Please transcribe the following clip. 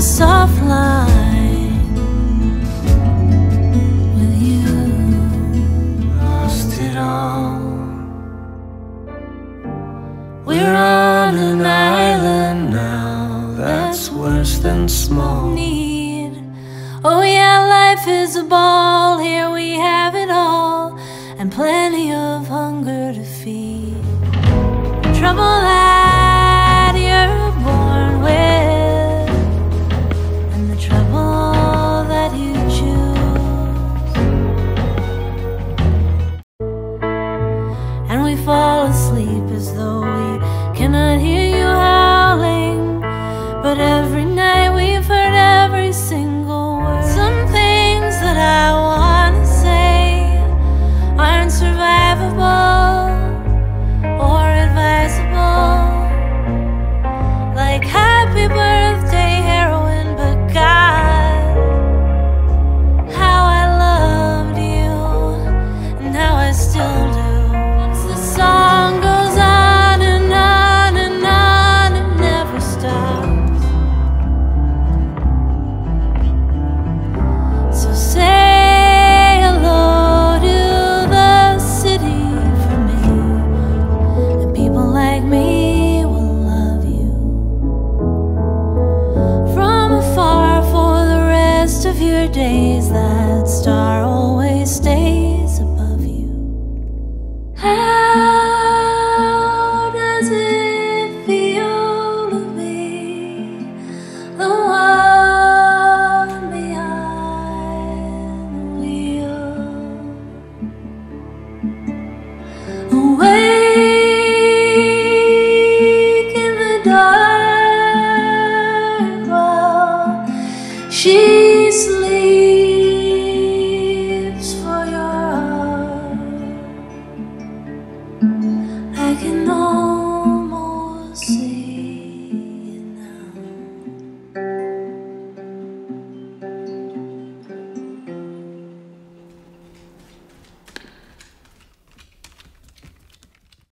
soft line with you. lost it all. We're on an island now that's worse than small. Need. Oh, yeah, life is a ball. Fall asleep as though we cannot hear you howling. But every days. That star always stays above you. How does it feel to be the one behind the wheel? Awake in the dark while she